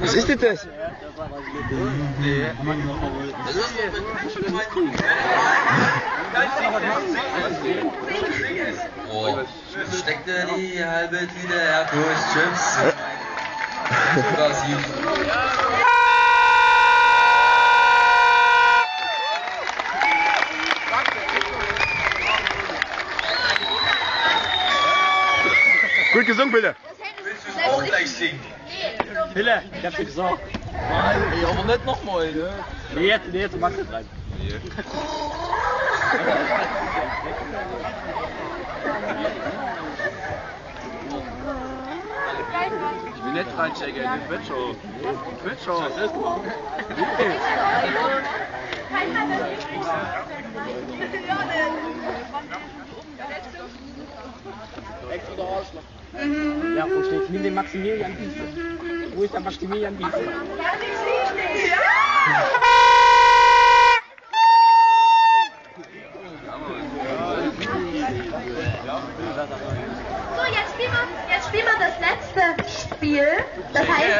Was ist denn das? Oh, steckt dir die halbe Tüte her durch. Tschüss. Brasil. Gut gesungen, bitte. ook zien. Hille, ik heb je gezag. Maar je vond dit nog mooi. Hè? Nee, nee, het maakt het uit. Ich will nicht reinchecken, Ik will schon. Ich Ik schon. Das ist gut. Extra der Ja, und steht neben dem Maximilian Wiese. Wo ist der Maximilian Wiese? So, jetzt spielen wir, jetzt spielen wir das letzte Spiel. Das heißt,